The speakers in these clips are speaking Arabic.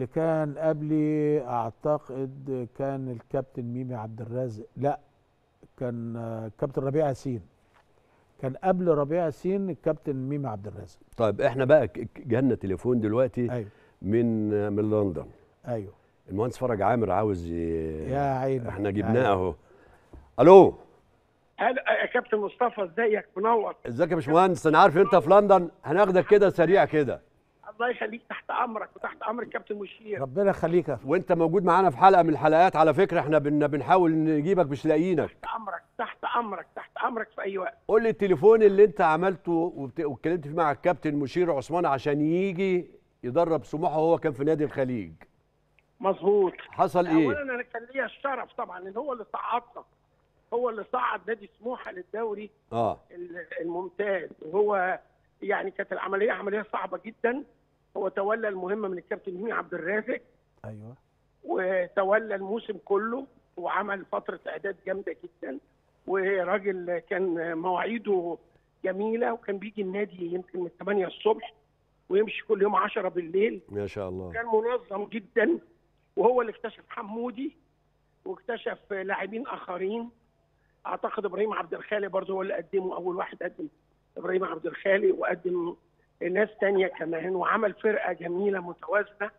اللي كان قبلي أعتقد كان الكابتن ميمي عبد الرازق. لا كان آه، كابتن ربيع ياسين. كان قبل ربيع ياسين الكابتن ميمي عبد الرازق. طيب إحنا بقى جالنا تليفون دلوقتي أيوه. من من لندن. أيوه. المهندس فرج عامر عاوز ي... يا عيني إحنا جبناه. أهو. ألو؟ هلا يا كابتن مصطفى إزيك؟ منور. إزيك يا باشمهندس؟ أنا عارف أنت في لندن. هناخدك كده سريع كده. الله يخليك تحت أمرك وتحت أمر الكابتن مشير. ربنا يخليك. وأنت موجود معانا في حلقة من الحلقات. على فكرة إحنا بن... بنحاول نجيبك مش لاقيينك. تحت أمرك تحت أمرك تحت أمرك في أي وقت. قول لي التليفون اللي أنت عملته وبت- واتكلمت فيه مع الكابتن مشير عثمان عشان يجي يدرب سموحه وهو كان في نادي الخليج. مظبوط. حصل إيه؟ اولا أنا كان ليا الشرف طبعا إن هو اللي صعدنا. هو اللي صعد نادي سموحه للدوري آه. ال- الممتاز. وهو يعني كانت العملية عملية صعبة جدا. هو تولى المهمة من الكابتن ميمي عبد الرازق. أيوه. وتولى الموسم كله وعمل فترة إعداد جامدة جدا. وراجل كان مواعيده جميلة وكان بيجي النادي يمكن من 8 الصبح ويمشي كل يوم 10 بالليل. ما شاء الله. كان منظم جدا وهو اللي اكتشف حمودي واكتشف لاعبين آخرين. أعتقد إبراهيم عبد الخالق برضه هو اللي قدمه أول واحد قدم إبراهيم عبد الخالق وقدم ناس تانية كمان وعمل فرقة جميلة متوازنة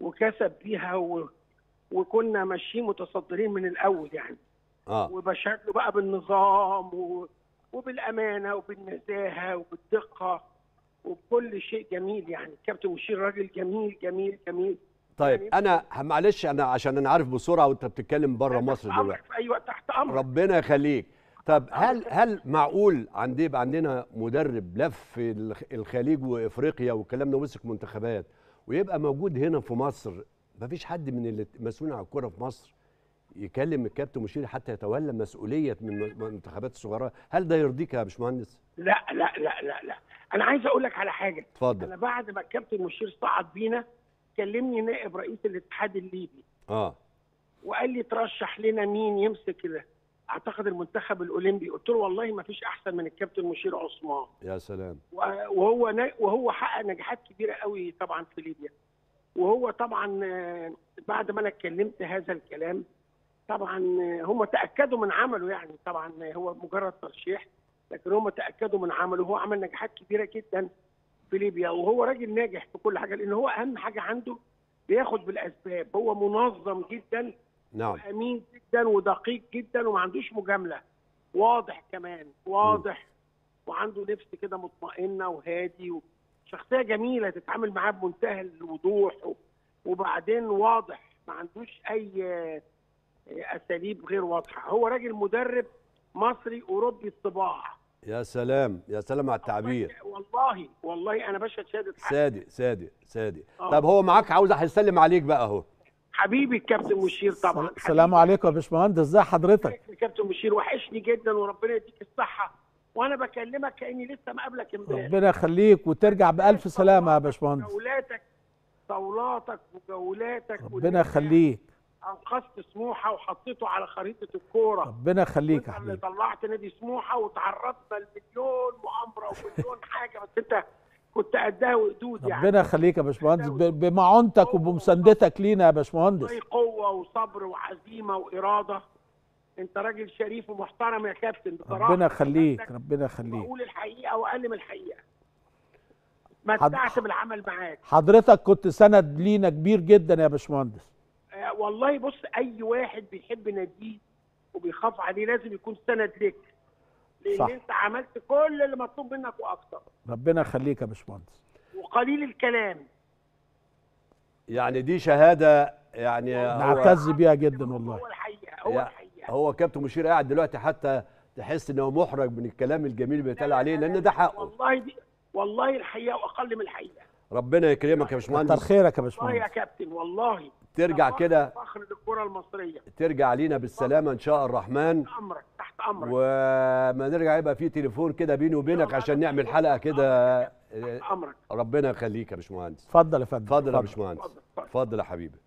وكسب بيها و... وكنا ماشيين متصدرين من الأول يعني. آه. وبشهد له بقى بالنظام و... وبالأمانة وبالنزاهة وبالدقة وبكل شيء جميل يعني. كابتن مشير راجل جميل جميل جميل. طيب يعني- أنا معلش أنا عشان أنا عارف بسرعة وأنت بتتكلم بره مصر دلوقتي. في أي وقت تحت أمرك. ربنا يخليك. طب هل هل معقول عندي يبقى عندنا مدرب لف الخ- الخليج وإفريقيا والكلام ده ومسك منتخبات ويبقى موجود هنا في مصر؟ مفيش حد من اللي مسؤول عن الكورة في مصر يكلم الكابتن مشير حتى يتولى مسؤولية من المنتخبات الصغيرة؟ هل ده يرضيك يا باشمهندس؟ لا لا لا لا لا. أنا عايز أقول لك على حاجة. اتفضل. أنا بعد ما الكابتن مشير صعد بينا كلمني نائب رئيس الاتحاد الليبي. آه. وقال لي ترشح لنا مين يمسك ال- أعتقد المنتخب الأولمبي. قلت له والله ما فيش أحسن من الكابتن مشير عثمان. يا سلام. وهو نا- وهو حقق نجاحات كبيرة قوي طبعا في ليبيا. وهو طبعا بعد ما أنا اتكلمت هذا الكلام طبعا هم تأكدوا من عمله يعني. طبعا هو مجرد ترشيح لكن هم تأكدوا من عمله. وهو عمل نجاحات كبيرة جدا في ليبيا. وهو راجل ناجح في كل حاجة لأن هو أهم حاجة عنده بياخد بالأسباب. هو منظم جدا نعم. امين جدا ودقيق جدا وما عندوش مجاملة. واضح كمان واضح. وعنده نفس كده مطمئنة وهادي وشخصيه جميلة تتعامل معاه بمنتهى الوضوح وبعدين واضح. ما عندوش أي أساليب غير واضحة. هو راجل مدرب مصري أوروبي الطباع يا سلام يا سلام على التعبير. والله والله أنا بشهد شهادة حق. صادق صادق صادق. آه. طب هو معاك عاوز هيسلم عليك بقى أهو. حبيبي الكابتن مشير طبعا. سل- سلام عليكم يا باشمهندس. ازي حضرتك؟ الكابتن مشير وحشني جدا وربنا يديك الصحة. وأنا بكلمك كأني لسه مقابلك امبارح. ربنا يخليك وترجع بألف سلامة يا باشمهندس. جولاتك صولاتك وجولاتك ربنا يخليك. أنقذت سموحة وحطيته على خريطة الكورة. ربنا يخليك يا حبيبي. طلعت نادي سموحة وتعرضنا لمليون مؤامرة ومليون حاجة. بس أنت كنت قدها وقدود يعني. ربنا يخليك يا باشمهندس. بمعونتك وبمساندتك لينا يا باشمهندس. قوة وصبر وعزيمة وإرادة. أنت راجل شريف ومحترم يا كابتن بصراحة. ربنا يخليك. ربنا يخليك. بقول الحقيقة واقل من الحقيقة متعت بالعمل معاك. حضرتك كنت سند لينا كبير جدا يا باشمهندس. آه، والله بص أي واحد بيحب ناديه وبيخاف عليه لازم يكون سند لك لأن صح. أنت عملت كل اللي مطلوب منك وأكتر ربنا يخليك يا باشمهندس. وقليل الكلام. يعني دي شهادة يعني نعتز بيها جدا والله. هو الحقيقة هو الحقيقة. هو كابتن مشير قاعد دلوقتي حتى تحس إن هو محرج من الكلام الجميل اللي بيتقال عليه لأن ده حقه. والله دي والله الحقيقة وأقل من الحقيقة. ربنا يكرمك يا كتر باشمهندس خيرك يا والله يا باشمهندس. كابتن والله. ترجع ده كده. فخر للكره المصرية. ترجع لينا بالسلامة إن شاء الرحمن. أمرك. تحت أمرك. وما نرجع يبقى في تليفون كده بيني وبينك عشان نعمل حلقة كده. تحت أمرك. ربنا يخليك يا باشمهندس. اتفضل يا فندم اتفضل يا. باشمهندس. اتفضل يا حبيبي.